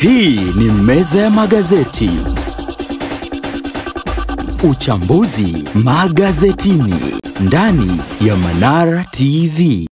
Hii ni meza ya magazeti. Uchambuzi magazetini ndani ya Manara TV.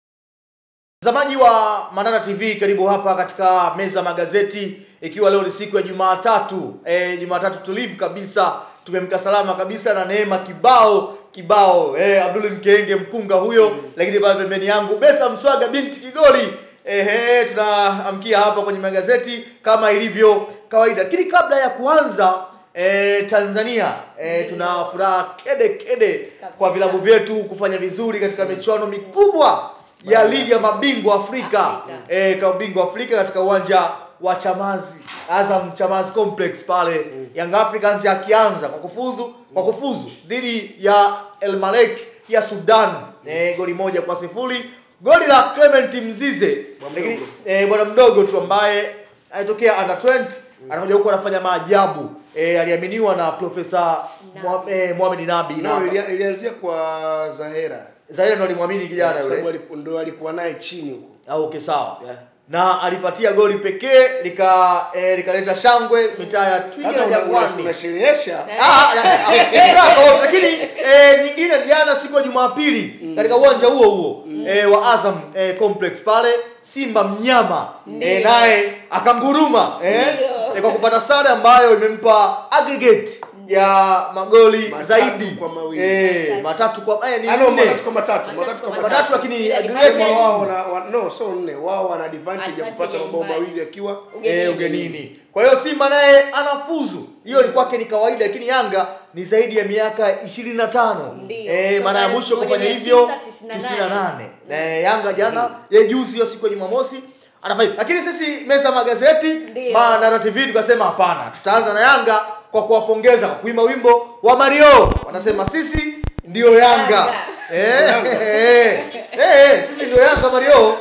Mtazamaji wa Manara TV, karibu hapa katika meza magazeti, ikiwa leo ni siku ya Jumatatu e, Jumatatu tulivu kabisa. Tumemka salama kabisa na neema kibao kibao e, Abdul Mkenge mpunga huyo. Lakini pale pembeni yangu Betha Mswaga binti Kigoli. Ehe, tunaamkia hapa kwenye magazeti kama ilivyo kawaida, lakini kabla ya kuanza e, Tanzania e, tuna furaha kede kede kwa vilabu vyetu kufanya vizuri katika michuano mikubwa ya ligi ya mabingwa Afrika, Afrika. eh, kama bingwa Afrika katika uwanja wa Chamazi Azam Chamazi Complex pale. Young Africans akianza kwa kufuzu kwa kufuzu dhidi ya El Malek ya Sudan. Eh, goli moja kwa sifuri goli la Clement Mzize lakini eh, bwana mdogo tu ambaye alitokea under 20 mm. anakuja huko anafanya maajabu eh, aliaminiwa na Profesa Mohamed eh, Nabi No, ilianzia kwa Zahera Zahera ndo alimwamini kijana yule ndo alikuwa naye chini huko. Ah, okay sawa Yeah. na alipatia goli pekee lika eh, likaleta shangwe mitaa ya Twiga na Jangwani. unasherehesha Ah, ah, eh, lakini eh, nyingine jana siku ya Jumapili katika uwanja huo huo eh, wa Azam e, Complex pale Simba mnyama eh, naye akanguruma eh, Ndio. eh, kwa kupata sare ambayo imempa aggregate ya magoli Matatu zaidi kwa mawili. eh, matatu kwa eh, ni ano, nne. matatu kwa matatu, matatu kwa matatu matatu. lakini aggregate wao wana, wa, no so nne wao wana advantage ya kupata mabao mawili akiwa eh, ugenini. Kwa hiyo Simba naye anafuzu. Hiyo ni kwake ni kawaida, lakini Yanga ni zaidi ya miaka 25. tano Eh, mara ya mwisho kufanya hivyo 1998. 98. Na Yanga jana ye juzi hiyo siku ya Jumamosi anafanya. Lakini sisi meza magazeti. Manara TV tukasema hapana, tutaanza na Yanga kwa kuwapongeza kwa kuimba wimbo wa Mario. Wanasema sisi ndio Yanga. Yanga. Eh, eh, eh, eh, sisi ndio Yanga Mario.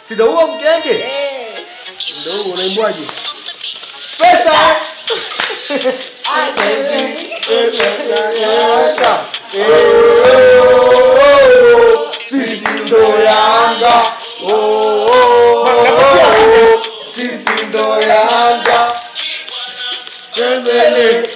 Si ndio huo mkenge? Ndio huo unaimbwaje? Pesa. Yanga. Sisi ndo Yanga. Oh, oh, oh. Sisi ndo Yanga. Tembele.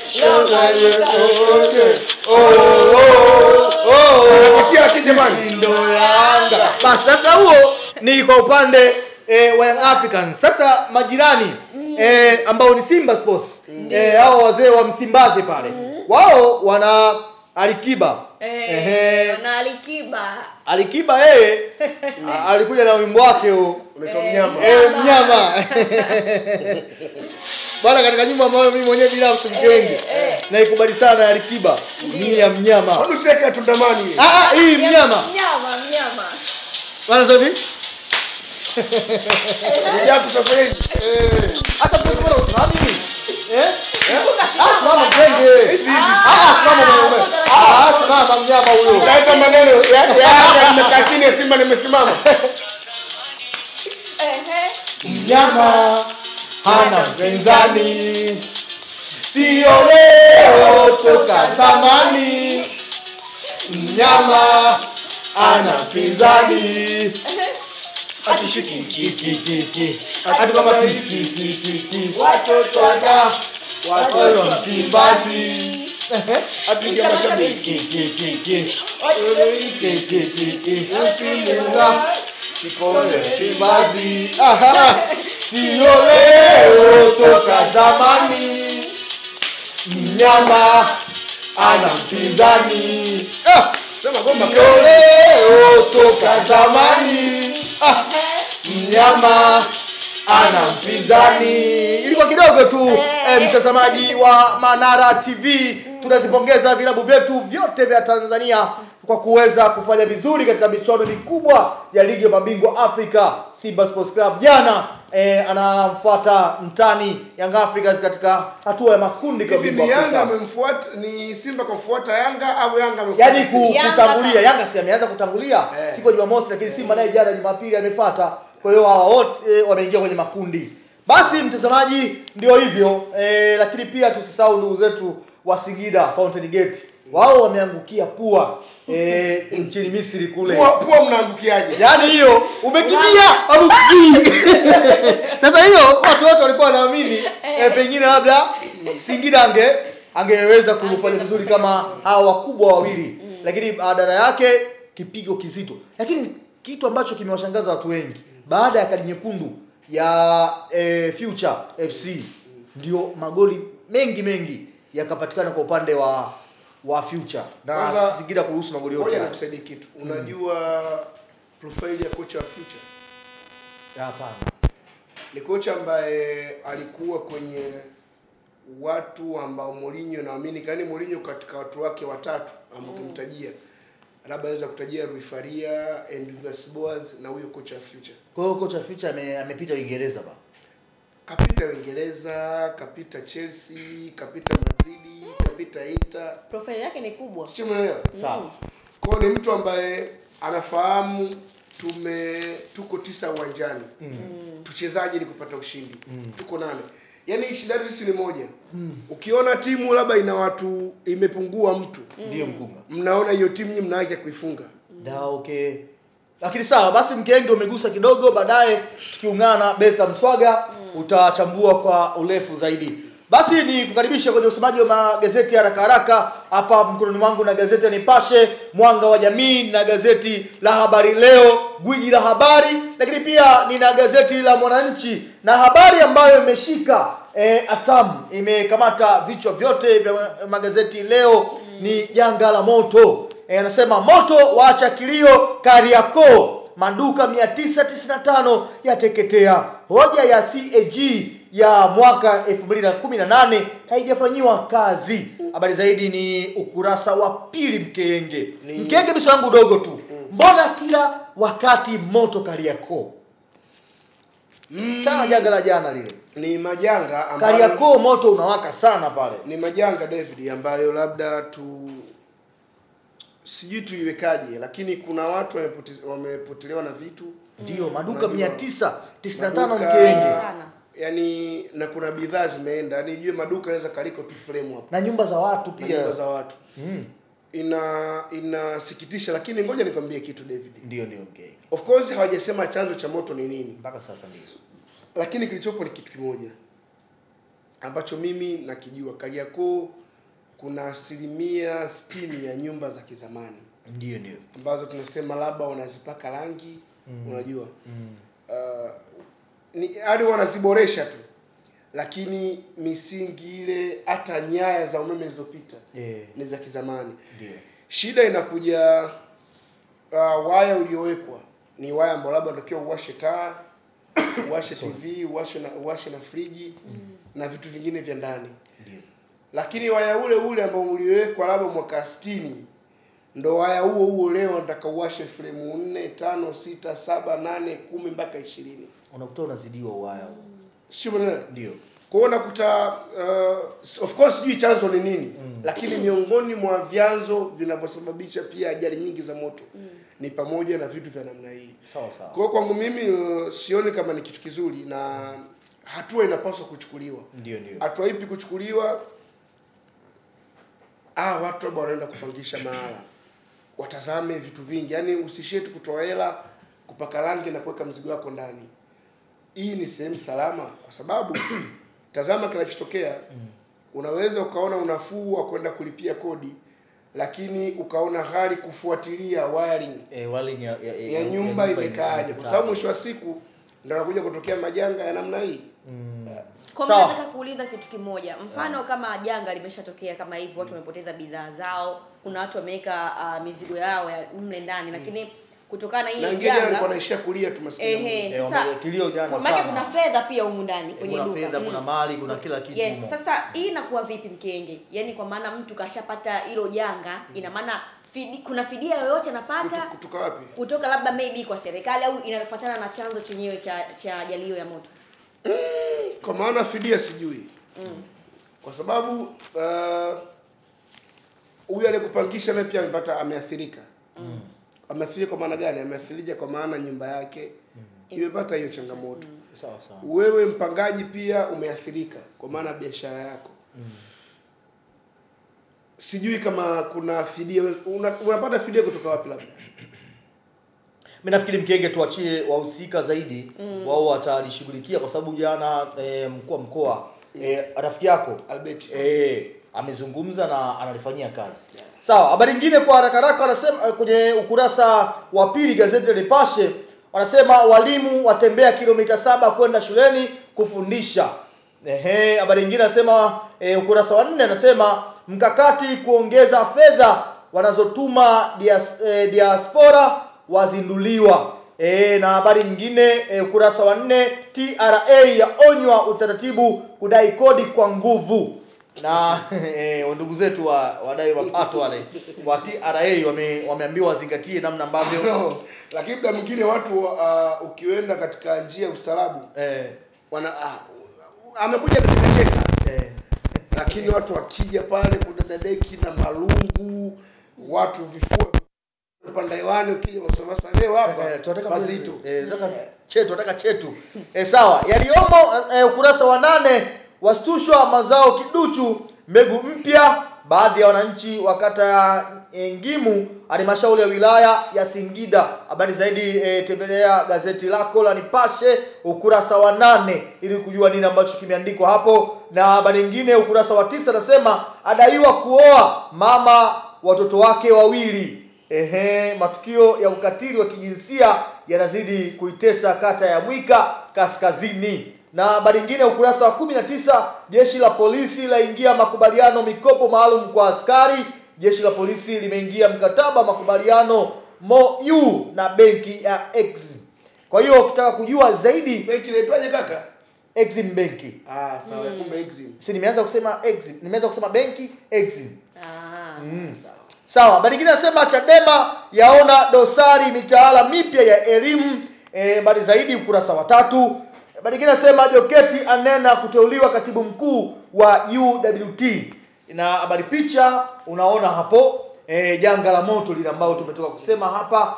Oh, oh, oh. Sisi ndo Yanga. Basi sasa huo ni kwa upande eh, wa Young Africans. Sasa majirani eh, ambao ni Simba Sports eh, hao wazee wa Msimbazi pale wao wana Alikiba Ehe. eh, na Alikiba. Alikiba yeye a- alikuja na wimbo wake huo Unaitwa Eh, mnyama. eh, mnyama bwana, katika nyumba ambayo mimi mwenyewe binafsi mkenge eh. naikubali sana Alikiba ni ya mnyama. Hebu usiweke tundamani? Ah, ah, hii mnyama Mnyama, mnyama. bwana, sasa hivi hapo sasa hivi. eh, hata kwa sababu usimami hivi eh Eh? Ah, simama mkenge. Hivi hivi. Ah, ah, simama mwanaume. Ah, ah, simama mnyama huyo. Utaita maneno ya ya Yanga nimekaa chini Simba nimesimama. Ehe. Mnyama hana mpinzani, sio leo, toka zamani. Mnyama ana mpinzani, atishiki kikikiki, atukama kikikiki, watoto wada, watoto wa Msimbazi apiga mashabiki kikiki, kikikiki, usininga kikombe Msimbazi, Aha. sio leo, toka zamani. Mnyama ana mpinzani, Ah. Sema gomba sio leo, toka zamani. Ah. Ana mpinzani. Ilikuwa kidogo tu Eh. eh, mtazamaji wa Manara TV, tunazipongeza vilabu vyetu vyote vya Tanzania kwa kuweza kufanya vizuri katika michuano mikubwa ya ligi ya mabingwa Afrika. Simba Sports Club jana eh, anamfuata mtani Young Africans katika hatua ya makundi kwa bingwa Yanga amemfuata ni Simba kumfuata Yanga au Yanga amemfuata Yaani ku, Yanga kutangulia Yanga si ameanza kutangulia Eh. siku ya Jumamosi, lakini Simba naye jana Jumapili amefuata. Kwa hiyo hawa wote eh, wameingia kwenye makundi. Basi mtazamaji, ndio hivyo. E, lakini pia tusisahau ndugu zetu wa Singida Fountain Gate. Wao wameangukia pua e, nchini Misri kule. Pua, pua mnaangukiaje? yaani hiyo umekimbia sasa hiyo watu wote walikuwa wanaamini e, pengine labda Singida ange angeweza kufanya vizuri kama hawa wakubwa wawili. Lakini badala yake kipigo kizito. Lakini kitu ambacho kimewashangaza watu wengi baada ya kadi nyekundu ya e, Future FC ndio magoli mengi mengi yakapatikana kwa upande wa wa Future na Singida kuruhusu magoli yote Ngoja nikusaidie kitu. Unajua mm. profile ya kocha wa Future Hapana. ni kocha ambaye alikuwa kwenye watu ambao Mourinho naamini kani Mourinho katika watu wake watatu ambao ukimtajia labda anaweza kutajia Rui Faria, and Villas-Boas na huyo kocha wa Future. Kwa hiyo kocha Future ame, amepita Uingereza ba. Kapita Uingereza, kapita Chelsea, kapita Madrid, kapita Inter. profile yake ni kubwa Sio umeelewa? Sawa. Kwa hiyo ni mtu ambaye anafahamu tume tuko tisa uwanjani Mm. tuchezaje ili kupata ushindi Mm. tuko nane yaani shida yetu sisi ni moja mm. ukiona timu labda ina watu imepungua mtu Ndio mkunga. mnaona hiyo timu nyinyi mna haki kuifunga Da okay. Lakini sawa basi mkenge umegusa kidogo baadaye tukiungana na Betha Mswaga mm. utachambua kwa urefu zaidi. Basi ni kukaribisha kwenye usomaji wa magazeti haraka haraka. Hapa mkononi mwangu na gazeti ya Nipashe, Mwanga wa Jamii na gazeti la Habari Leo, gwiji la habari, lakini pia nina gazeti la Mwananchi na habari ambayo imeshika e, atamu imekamata vichwa vyote vya magazeti leo. Ni janga la moto. Anasema anasema moto waacha kilio Kariakoo, maduka 995 yateketea. Hoja ya CAG ya mwaka 2018 haijafanyiwa kazi. Habari zaidi ni ukurasa wa pili Mkenge. Ni- Mkenge biso yangu dogo tu. Mbona kila wakati moto Kariakoo? Chana janga la jana lile. ni majanga ambayo Kariakoo moto unawaka sana pale. ni majanga David ambayo labda tu sijui tuiwekaje lakini kuna watu wamepotelewa na vitu Ndio maduka Unajua, 995 mkeenge Mkenge. Yani na kuna bidhaa zimeenda yani jue maduka yanaweza kaliko tu frame hapo Na nyumba za watu na pia. nyumba za watu Mm. ina inasikitisha lakini ngoja nikwambie kitu David Ndio ndio okay. of course hawajasema chanzo cha moto ni nini Mpaka sasa ndio. lakini kilichopo ni kitu kimoja ambacho mimi nakijua Kariakoo kuna asilimia sitini ya nyumba za kizamani Ndio ndio. ambazo tunasema labda wanazipaka rangi mm. unajua ni hadi wanaziboresha tu lakini misingi ile hata nyaya za umeme zilizopita yeah. ni za kizamani yeah. shida inakuja uh, waya uliowekwa ni waya ambao labda unatakiwa uwashe taa uwashe tv uwashe na uwashe na friji mm. na vitu vingine vya ndani yeah. lakini waya ule ule ambao uliowekwa labda mwaka 60 ndo waya huo huo leo nataka uwashe fremu nne tano sita saba nane kumi mpaka ishirini Unakuta unazidiwa uwaya huo. sio maneno Ndio. kwa hiyo unakuta uh, of course sijui chanzo ni nini lakini miongoni mwa vyanzo vinavyosababisha pia ajali nyingi za moto ni pamoja na vitu vya namna hii. Sawa sawa. kwa hiyo kwangu mimi uh, sioni kama ni kitu kizuri na hatua inapaswa kuchukuliwa. Ndio ndio. hatua ipi kuchukuliwa? Ah watu labda wanaenda kupangisha mahala. Watazame vitu vingi. Yaani usishie tu kutoa hela kupaka rangi na kuweka mzigo wako ndani hii ni sehemu salama kwa sababu tazama kinachotokea. Unaweza ukaona unafuu wa kwenda kulipia kodi lakini ukaona hali kufuatilia wiring. E, wiring ya, ya, ya nyumba imekaaje? kwa sababu mwisho wa siku ndio anakuja kutokea majanga ya namna hii. Kwa so, mimi nataka kuuliza kitu kimoja. Mfano yeah. kama janga limeshatokea kama hivi watu wamepoteza bidhaa zao kuna watu wameweka uh, mizigo yao ya mle ndani lakini kutokana na hii janga. alikuwa anaishia kulia tu maskini ehe Eh, sasa kilio jana sana. maana kuna fedha pia humu ndani kwenye duka. kuna fedha, Mm. kuna mali, kuna kila kitu yes sasa hii inakuwa vipi mkenge yaani kwa maana mtu kashapata hilo janga ina maana fidi, kuna fidia yoyote anapata kutoka wapi kutoka labda maybe kwa serikali au inafuatana na chanzo chenyewe cha cha ajali hiyo ya moto kwa maana fidia sijui Mm. kwa sababu uh, huyu aliyekupangisha naye pia amepata ameathirika ameathirika kwa maana gani? Ameathirika kwa maana nyumba yake? Imepata hiyo changamoto. Sawa sawa. wewe mpangaji pia umeathirika kwa maana biashara yako. Sijui kama kuna fidia una, unapata fidia kutoka wapi labda? Mi nafikiri mkenge tuachie wahusika zaidi mm. wao watalishughulikia kwa sababu jana e, mkuu wa mkoa e, rafiki yako Albert. e, amezungumza na analifanyia kazi sawa habari nyingine kwa haraka haraka wanasema eh, kwenye ukurasa wa pili gazeti la Nipashe wanasema walimu watembea kilomita saba kwenda shuleni kufundisha Ehe, habari nyingine anasema e, ukurasa wa nne anasema mkakati kuongeza fedha wanazotuma dias, e, diaspora wazinduliwa. E, na habari nyingine e, ukurasa wa nne TRA yaonywa utaratibu kudai kodi kwa nguvu na eh, ndugu zetu wa wadai mapato wale wa TRA wame, wameambiwa wazingatie namna ambavyo no. lakini muda mwingine watu uh, ukienda katika njia ya ustaarabu eh, wana uh, amekuja katika cheka. Eh, lakini watu wakija pale kuna dadeki na malungu watu vifua panda hewani ukija unasema sasa leo hapa. Eh, tunataka eh, tunataka chetu tunataka chetu. Eh, sawa. Yaliomo eh, ukurasa wa nane wastushwa mazao kiduchu mbegu mpya baadhi ya wananchi wa kata ya Ngimu halmashauri ya wilaya ya Singida. Habari zaidi e, tembelea gazeti lako la Nipashe ukurasa wa nane ili kujua nini ambacho kimeandikwa hapo. Na habari nyingine ukurasa wa tisa nasema adaiwa kuoa mama watoto wake wawili. Ehe, matukio ya ukatili wa kijinsia yanazidi kuitesa kata ya Mwika Kaskazini. Na habari nyingine ukurasa wa kumi na tisa jeshi la polisi laingia makubaliano mikopo maalum kwa askari. Jeshi la polisi limeingia mkataba makubaliano MOU na benki ya Exim. Kwa hiyo ukitaka kujua zaidi benki inaitwaje kaka Exim benki. ah sawa Mm. kumbe exim Si nimeanza kusema Exim, nimeanza kusema benki Exim. Ah. Mm. sawa Sawa, habari nyingine nasema Chadema yaona dosari mitaala mipya ya elimu. Eh, habari zaidi ukurasa wa tatu. Habari nyingine nasema Joketi anena kuteuliwa katibu mkuu wa UWT. Na habari picha unaona hapo e, janga la moto lile ambalo tumetoka kusema hapa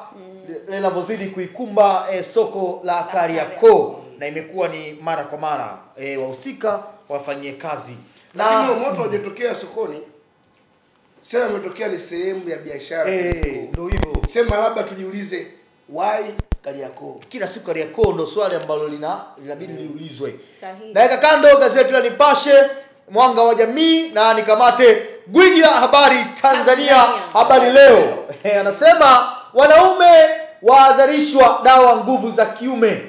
linavyozidi kuikumba e, soko la Kariakoo. Na imekuwa ni mara kwa mara e, wahusika wafanyie kazi. Lakini na moto hujatokea sokoni. Sema umetokea ni sehemu ya biashara. Eh, ndio hivyo. Sema labda tujiulize why Kariakoo kila siku Kariakoo ndo swali ambalo lina linabidi liulizwe. Sahihi. Naweka kando gazeti la Nipashe mwanga wa jamii na nikamate gwiji la habari Tanzania, Tanzania. habari leo Eh, anasema wanaume waadharishwa dawa nguvu za kiume.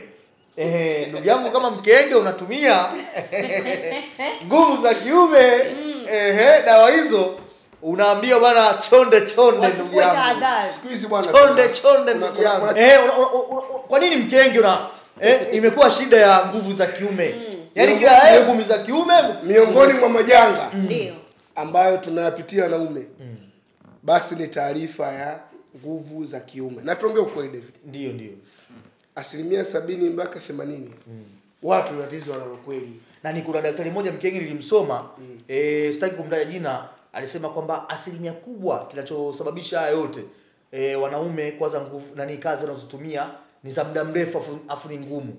Eh, ndugu yangu kama mkenge unatumia nguvu za kiume mm. ehe, dawa hizo unaambia bwana chonde chonde ndugu yangu. siku hizi bwana chonde chonde ndugu yangu. Eh, una, una, una, kwa nini mkenge una eh, imekuwa shida ya nguvu za kiume. Yaani kila eh, nguvu za kiume miongoni mwa majanga Ndio. ambayo tunayapitia wanaume. Basi ni taarifa ya nguvu za kiume. Na tuongee ukweli David. Ndio ndio. Asilimia sabini mpaka themanini. Watu tatizo wanalo kweli na ni kuna daktari mmoja mkenge nilimsoma. Mm. eh, sitaki kumtaja jina alisema kwamba asilimia kubwa kinachosababisha haya yote e, wanaume kwanza nguvu nani kazi wanazotumia ni za muda mrefu afu, afu ni ngumu.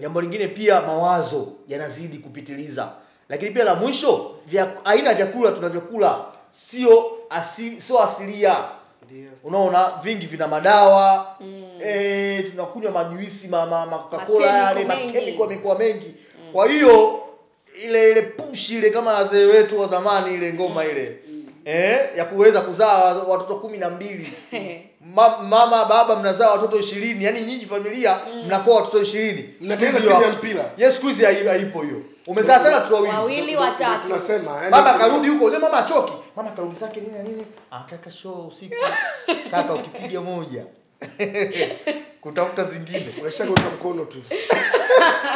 Jambo lingine pia mawazo yanazidi kupitiliza. Lakini pia la mwisho vya aina ya vyakula tunavyokula sio asi, sio asilia. Ndiyo. unaona vingi vina madawa mm. e, tunakunywa majuisi ma, ma, ma Coca-Cola yale Makemiko yamekuwa mengi. Kwa hiyo ile ile push ile kama wazee wetu wa zamani ile ngoma ile eh, ya kuweza kuzaa watoto kumi na mbili Ma, mama baba mnazaa watoto ishirini yani nyinyi familia mnakuwa watoto ishirini Siku hizi haipo hiyo umezaa sana watoto wawili Wawili watatu. tunasema yani Baba karudi huko, ule mama achoki. Mama karudi zake nini na nini? Anataka show usiku. Kaka ukipiga moja. Kutafuta zingine. unashaka mkono tu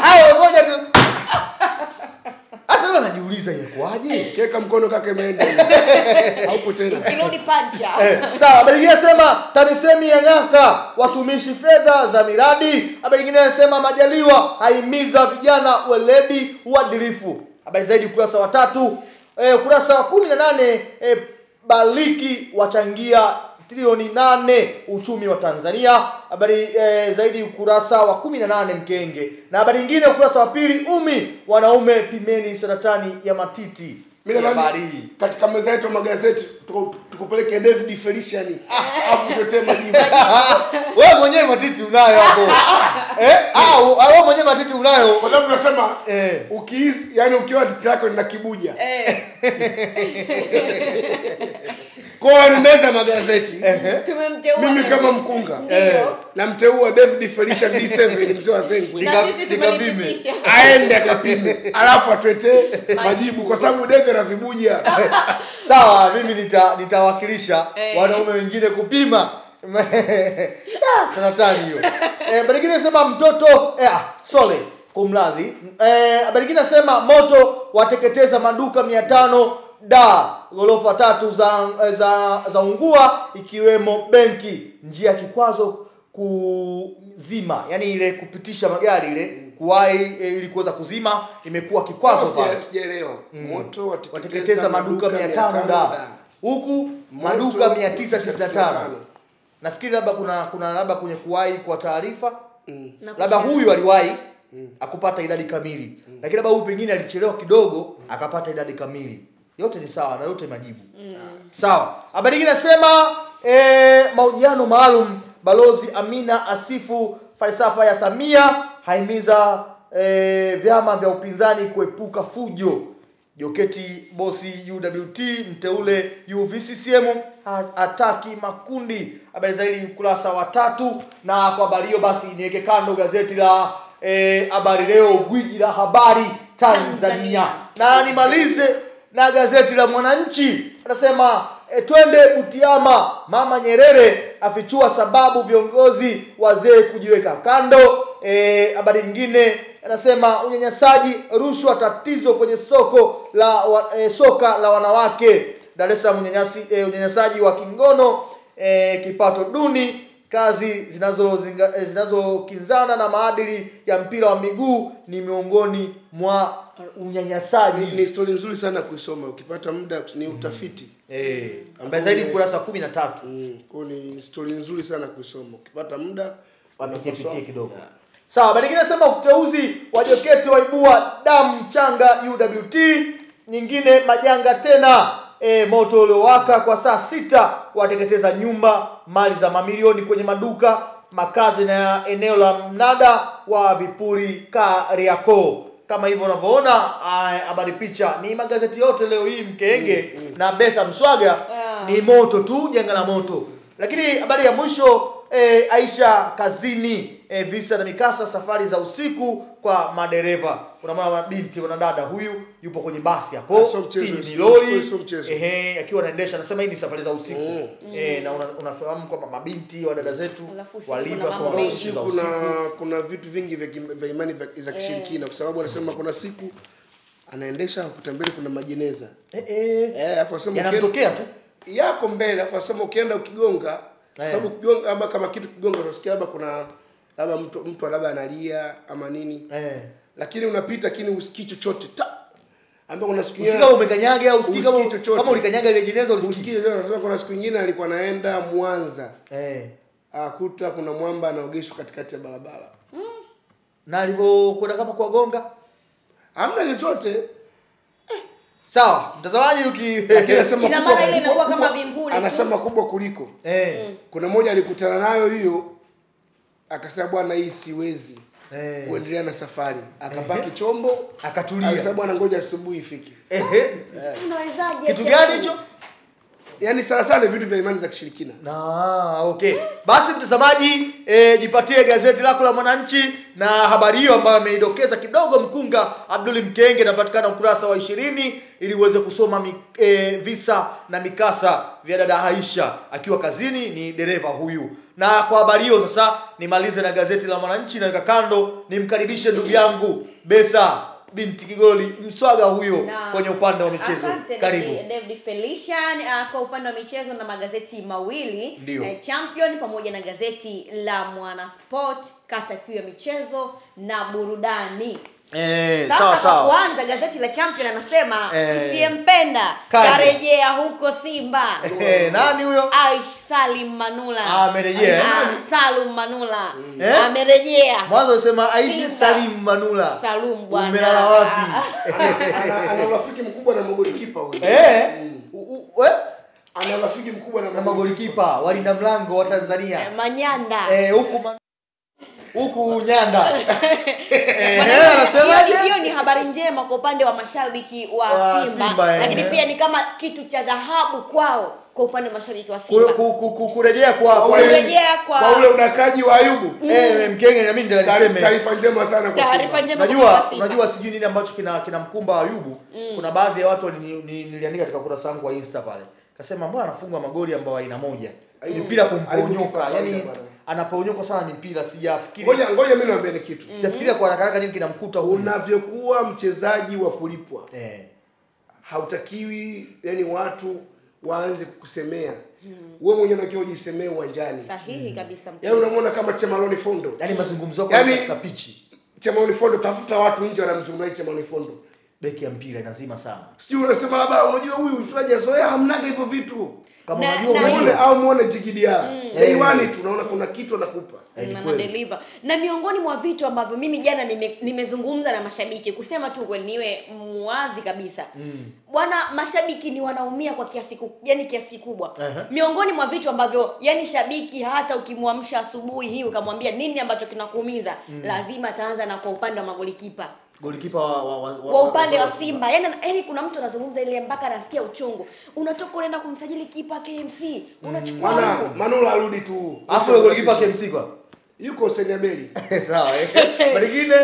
Hayo moja tu. Sasa najiuliza inakuwaje? kiweka mkono kaka imeenda haupo tena Kirudi pancha. Eh, sawa, habari nyingine sema TAMISEMI ya ng'aka watumishi fedha za miradi. Habari nyingine anasema Majaliwa haimiza vijana weledi uadilifu. Habari zaidi ukurasa wa tatu. Eh, ukurasa wa kumi na nane eh, Baliki wachangia trilioni nane uchumi wa Tanzania. Habari e, zaidi ukurasa wa kumi na nane Mkenge. Na habari nyingine ukurasa wa pili Umi wanaume pimeni saratani ya matiti. Habari katika meza yetu ya magazeti tuku- tukupeleke David Felician afu tutetee majibu. wewe mwenyewe matiti unayo hapo eh ah wewe mwenyewe matiti unayo Kwa sababu tunasema eh ukihisi yani ukiwa titi lako lina kibuja. Eh, Kwa hiyo ni meza ya magazeti. Mimi kama mkunga. Namteua David felisha D7 mzee wa Zengwe. Nikapime. Aende akapime. Alafu atwetee majibu kwa sababu David na vibuja. sawa mimi nita nitawakilisha Eh. wanaume wengine kupima sanatani saratani hiyo eh, habari ingine nasema mtoto eh, ah, sole kumradhi eh, ingine nasema moto wateketeza maduka mia tano da ghorofa tatu za, eh, za za ungua ikiwemo benki. Njia kikwazo kuzima yani ile kupitisha magari ile kuwahi eh, ili kuweza kuzima imekuwa kikwazo pale. sijaelewa. Moto wateketeza maduka mia tano da. huku maduka mia tisa tisini na tano. nafikiri labda kuna kuna labda kwenye kuwai kwa taarifa. Mm. labda huyu aliwahi akupata idadi kamili. Mm. lakini labda huyu pengine alichelewa kidogo mm. akapata idadi kamili yote ni sawa na yote majibu mm. sawa. Habari nyingine nasema e, mahojiano maalum balozi amina asifu falsafa ya samia haimiza e, vyama vya upinzani kuepuka fujo. Joketi bosi uwt mteule uvccm ha- hataki makundi. Habari zaidi ukurasa wa tatu na kwa habari hiyo basi niweke kando gazeti la habari e, leo gwiji la habari tanzania. Tanzania. na nimalize na gazeti la Mwananchi anasema e, twende Butiama, Mama Nyerere afichua sababu viongozi wazee kujiweka kando. Habari e, nyingine anasema unyanyasaji, rushwa tatizo kwenye soko la wa, e, soka la wanawake Dar es Salaam, unyanyasi e, unyanyasaji wa kingono e, kipato duni kazi zinazokinzana zinazo zinazokinzana na maadili ya mpira wa miguu ni miongoni mwa unyanyasaji. Ni, ni story nzuri sana kuisoma. Ukipata muda ni utafiti. mm. Eh, ambaye zaidi kurasa kumi na tatu. Mm, kwa ni story nzuri sana kuisoma. Ukipata muda wamekipitia kidogo. Yeah. sawa habari nyingine nasema uteuzi wa Jokete waibua damu changa uwt nyingine majanga tena e, moto uliowaka kwa saa sita wateketeza nyumba mali za mamilioni kwenye maduka makazi na eneo la mnada wa vipuri kariakoo. Kama hivyo unavyoona habari picha ni magazeti yote leo hii mkeenge na betha mswaga. Yeah. ni moto tu janga la moto. Lakini habari ya mwisho e, aisha kazini. E, visa na mikasa safari za usiku kwa madereva. Kuna binti mwanadada wanadada huyu yupo kwenye basi hapo si ni lori ehe akiwa anaendesha anasema hii ni safari za usiku. Mm. e, na una- unafahamu kwamba mabinti wa dada zetu walivyo kwa usiku kuna kuna vitu vingi vya, vya imani vya- za kishirikina kwa sababu anasema kuna siku anaendesha kuta mbele kuna majeneza. Eh, eh, eh alafu anasema yanatokea tu. yako mbele alafu anasema ukienda ukigonga Eh. sababu kigonga labda kama kitu kigonga unasikia labda kuna labda mtu mtu labda analia ama nini eh. lakini unapita lakini usikii chochote ta ambapo kuna siku usikii umekanyaga au usikii kama chochote. kama ulikanyaga ile jeneza ulisikii usikii chochote. Kuna siku nyingine alikuwa anaenda Mwanza eh. akuta kuna mwamba anaogeshwa katikati ya barabara na alivyokwenda kama kuwagonga hamna chochote sawa mtazamaji anasema Ina kubwa- maana ile inakuwa kubwa- kama kubwa- vimvuli tu. anasema kubwa kuliko eh. kuna mmoja alikutana nayo hiyo akasema bwana hii siwezi Eh. kuendelea na safari akapaki chombo akatulia akasema bwana ngoja asubuhi ifike Ehe. Unawezaje? kitu gani hicho yaani sana sana vitu vya imani za kishirikina. Na okay. Basi mtazamaji e, jipatie gazeti lako la mwananchi na habari hiyo ambayo ameidokeza kidogo mkunga abduli mkenge inapatikana ukurasa wa ishirini ili uweze kusoma mi, e, visa na mikasa vya dada aisha akiwa kazini ni dereva huyu. Na kwa habari hiyo sasa nimalize na gazeti la mwananchi naweka kando nimkaribishe ndugu yangu betha binti kigoli mswaga huyo Na- kwenye upande wa michezo. Karibu. David- Felician uh, kwa upande wa michezo na magazeti mawili eh, Champion pamoja na gazeti la Mwanasport kata kiu ya michezo na burudani. Eh, Sasa sawa kwa sawa. gazeti la Champion anasema Eh. isiyempenda karejea huko Simba. Eh, nani huyo? Aish Salim Manula. Ah, amerejea, eh? Ah, Salum Manula. Eh? Amerejea. Mwanzo anasema Aish Salim Manula. Salum bwana. Umelala wapi? ana rafiki mkubwa na magolikipa huyo. Eh? Mm. Eh? ana rafiki mkubwa na magolikipa walinda mlango wa Eh, Tanzania. Manyanda. Eh, huku huku Nyanda. Eh, anasemaje? hiyo- ni habari njema kwa upande wa mashabiki wa, Wa Simba, Simba, eh. lakini pia ni kama kitu cha dhahabu kwao kwa upande wa mashabiki wa Simba. ku- ku- ku- kurejea kwa kwa Kurejea kwa- kwa ule unakaji wa Ayubu eh mkenge na mimi ndio Taari- taarifa njema sana kwa Taarifa Simba. njema Unajua, unajua sijui nini ambacho kina kinamkumba Ayubu. Kuna baadhi ya watu niliandika katika kurasa yangu wa Insta pale. Kasema mbona anafungwa magoli ambayo aina moja. Ayubu- Bila Ayubu kumponyoka. Yaani. Anaponyoka sana mipira sijafikiri. ngoja ngoja mimi niambie ni kitu Sijafikiria kwa haraka haraka nini kinamkuta huyu. unavyokuwa mchezaji wa kulipwa Eh. hautakiwi yani watu waanze kukusemea wewe mwenyewe unakiwa ujisemee uwanjani Sahihi kabisa. yaani unamwona kama Chemaloni Fondo Yaani mazungumzo yako katika pichi. Chemaloni Fondo tafuta watu nje wanamzungumzia Chemaloni Fondo Beki ya mpira inazima sana. sijui unasema labda unajua huyu mchezaji azoea hamnaga hivyo vitu Kama unajua muone au muone Jigidiala mm. Hey, wani tu naona kuna kitu anakupa Eh, na deliver na miongoni mwa vitu ambavyo mimi jana nime- nimezungumza na mashabiki kusema tu kweli niwe muwazi kabisa Mm. bwana mashabiki ni wanaumia kwa kiasi ku, yani kiasi kikubwa Aha. miongoni mwa vitu ambavyo yani shabiki hata ukimwamsha asubuhi hii ukamwambia nini ambacho kinakuumiza mm. lazima ataanza na kwa upande wa magolikipa Golikipa wa wa, wa, wa upande wa Simba. Yani, yani kuna mtu anazungumza ile mpaka anasikia uchungu. Unatoka unaenda kumsajili kipa KMC unachukua mm, Manula arudi tu. Alafu yule golikipa KMC kwa. yuko Senyabeli. Sawa. eh. Mwingine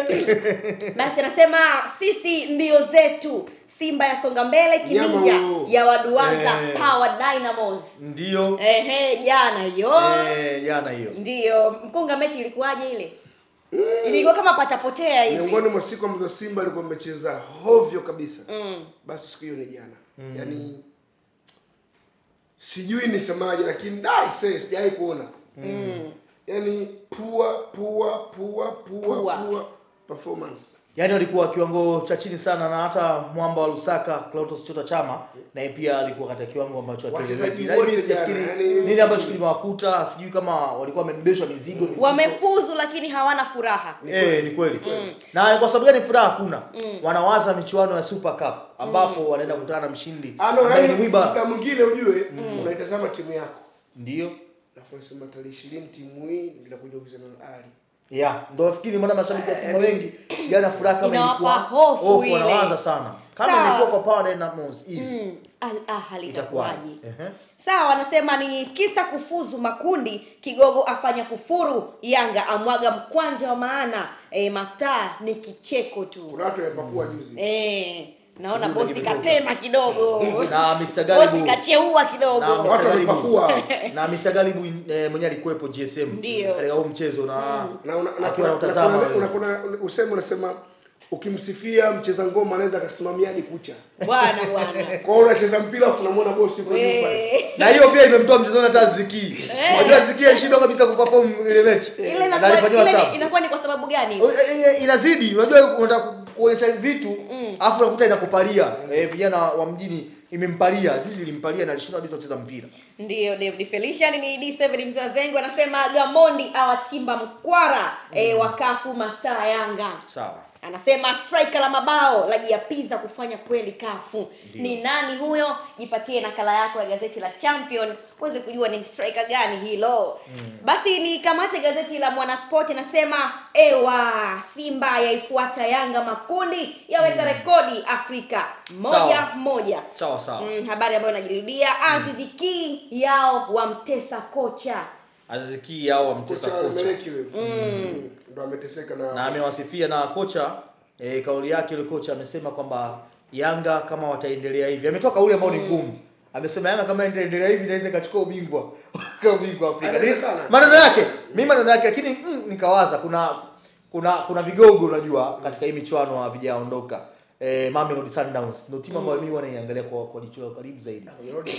basi anasema sisi ndio zetu. Simba ya songa mbele kininja ya waduanza Eh. power dynamos. Ndio. Ehe jana hiyo. Eh jana hiyo. ndiyo mkunga mechi ilikuwaje ile ilikuwa kama patapotea hivi miongoni mwa siku ambazo Simba alikuwa amecheza hovyo kabisa mm. basi siku hiyo ni jana mm. yaani sijui nisemaje lakini dai se sijawahi kuona Mm. yaani pua pua pua pua Pua. pua performance Yaani walikuwa kiwango cha chini sana na hata mwamba wa Lusaka Clatous Chota Chama naye pia alikuwa katika kiwango ambacho Wachezaji hakieleweki. Yaani yaani- nini ambacho kiliwakuta, sijui kama walikuwa wamebebeshwa mizigo mizigo. wamefuzu lakini hawana furaha Eh, ni kweli. Na kwa sababu gani furaha hakuna? Wanawaza michuano ya Super Cup ambapo wanaenda kukutana na mshindi ano ambaye ni yaani Mwiba. muda mwingine ujue unaitazama timu yako Ndio. alafu unasema tarehe ishirini timu hii nitakuja kucheza na Ali Ya, ndio nafikiri maana mashabiki wa Simba wengi jana furaha kama Inawapa ilikuwa hofu ile. wanawaza sana. Kama Sawa. ilikuwa kwa Power Dynamos hivi mm. al ahali itakuwaje? uh-huh. sawa wanasema ni kisa kufuzu makundi kigogo afanya kufuru yanga amwaga mkwanja wa maana e, mastaa ni kicheko tu kuna watu wamepakua juzi e, naona bosi katema kidogo. Na Mr. bosi kacheua kidogo. Na Mr. Watu Galibu. na Mr. Galibu eh, mwenyewe alikuwepo GSM katika huo mchezo na na una- na- akiwa na- anautazama na- wewe. una- kuna usemi unasema ukimsifia mcheza ngoma anaweza akasimamia hadi kucha. Bwana bwana. Kwa hiyo unacheza mpira afu unamwona bosi yuko juu pale. Na hiyo pia imemtoa mchezoni hata Ziki. Unajua Ziki alishindwa kabisa kuperform ile mechi. ile inakuwa ni- kwa sababu gani? O- e- e- inazidi. Unajua unataka kuonyesha vitu afu nakuta inakupalia. Eh, vijana wa mjini imempalia. Zizi ilimpalia na alishindwa kabisa kucheza mpira. Ndiyo david felician ni d7 mzee wa zengo anasema gamondi awachimba mkwara e, wakafu mastaa yanga sawa anasema striker la mabao lajiapiza kufanya kweli kafu ni nani huyo jipatie nakala yako ya gazeti la champion uweze kujua ni striker gani hilo mm. basi ni kamate gazeti la mwanasport inasema ewa simba yaifuata yanga makundi yaweka mm. rekodi afrika moja Sawa. moja sawa sawa mm, habari ambayo inajirudia azizi ki yao wamtesa kocha aziziki yao wamtesa kocha kocha Mm. Mm. Ndo ameteseka na, na amewasifia na kocha e, kauli yake ile kocha amesema kwamba Yanga kama wataendelea hivi. Ametoa kauli ambayo ni ngumu amesema Yanga kama itaendelea hivi inaweza ikachukua ubingwa ubingwa Afrika. Maneno yake mimi maneno yake lakini mm, nikawaza kuna kuna kuna vigogo unajua katika hii michuano havijaondoka eh, Mamelodi Sundowns. Ndio timu ambayo mimi wanaiangalia kwa kwa jicho la karibu zaidi.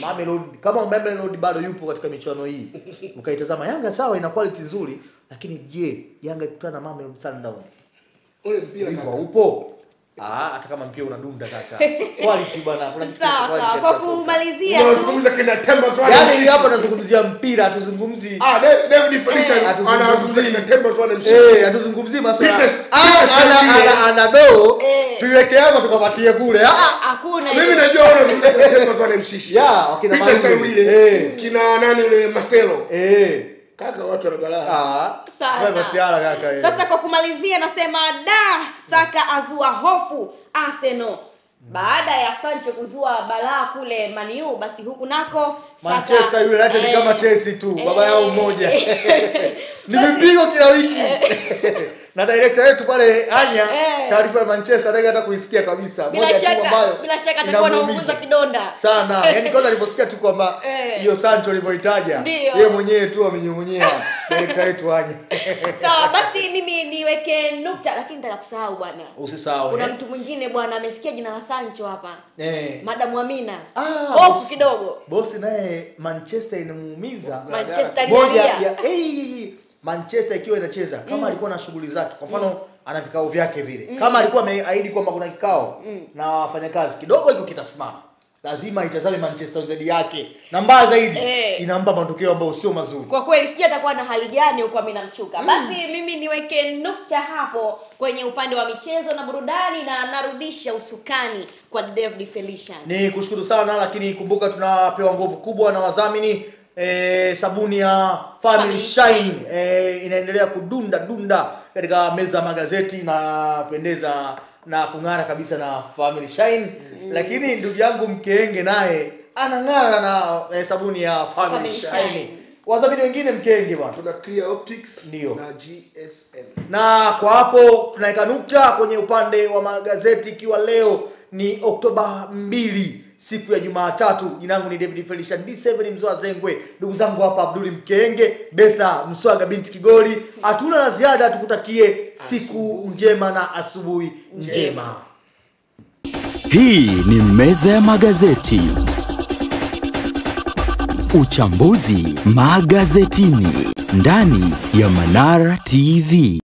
Mamelodi. Kama Mamelodi bado yupo katika michuano hii ukaitazama Yanga sawa ina quality nzuri lakini je Yanga ikutana na Mamelodi Sundowns? Ule mpira upo Ah, hata kama mpia unadunda kaka. Quality bwana kuna kitu sawa sawa kwa kumalizia tu. Unazungumza kina Temba Zwane yaani hiyo hapa tunazungumzia mpira hatuzungumzi Ah, Da- David Felicia Eh, anazungumza kina Temba Zwane Mshishi. Eh, hatuzungumzii masuala Ah, ana ana ana do. Eh. tuiweke hapa tukapatie kule ah hakuna Mimi najua wewe unazungumza kina Temba Zwane Mshishi. ya wakina Peter eh. Kina nani yule Marcelo. eh Kaka watu wana balaa. ah masiara kaka eh. Sasa kwa kumalizia nasema da Saka azua hofu Arsenal baada ya Sancho kuzua balaa kule Maniu, basi huku nako Saka- Manchester United ni eh, kama Chelsea tu, eh, baba yao mmoja. nimepigwa ni mipigo kila wiki na director wetu pale Anya Eh. taarifa ya Manchester hataki hata kuisikia kabisa. Bila Moja shaka ambayo bila shaka atakuwa anauguza kidonda. Sana. Yani kwanza aliposikia tu kwamba Eh. hiyo Sancho alivyoitaja yeye mwenyewe tu amenyong'onyea director wetu Anya. Sawa basi mimi niweke nukta lakini nataka kusahau bwana. Usisahau kuna eh. mtu mwingine bwana amesikia jina la Sancho hapa. Eh. Madam Amina. Ah, hofu kidogo. Bosi naye Manchester inamuumiza Manchester moja ya hey, Manchester ikiwa inacheza kama mm. alikuwa na shughuli zake kwa mfano mm. ana vikao vyake vile mm. kama alikuwa ameahidi kwamba kuna kikao mm. na wafanyakazi kidogo hiko kitasimama lazima itazame Manchester United yake na mbaya zaidi hey. inampa matokeo ambayo sio mazuri kwa kweli sijui atakuwa na hali gani huko Amina Mchuka. Basi mimi niweke nukta hapo kwenye upande wa michezo na burudani, na narudisha usukani kwa David Felician. ni kushukuru sana lakini kumbuka tunapewa nguvu kubwa na wadhamini e, sabuni ya Family Shine e, inaendelea kudunda dunda katika meza ya magazeti na pendeza na kung'ara kabisa na Family Shine mm. lakini ndugu yangu Mkeenge naye anang'ara na e, sabuni ya Family, Family Shine, Shine. wadhamini wengine Mkeenge bwana Tuna Clear Optics Ndio. na GSM. na kwa hapo tunaweka nukta kwenye upande wa magazeti ikiwa leo ni oktoba mbili siku ya jumatatu jina langu ni david Felisha d7 mzoa zengwe. Ndugu zangu hapa abduli mkenge betha mswaga binti kigoli. Hatuna la ziada tukutakie siku njema na asubuhi njema. Hii ni meza ya magazeti. Uchambuzi magazetini. Ndani ya Manara TV.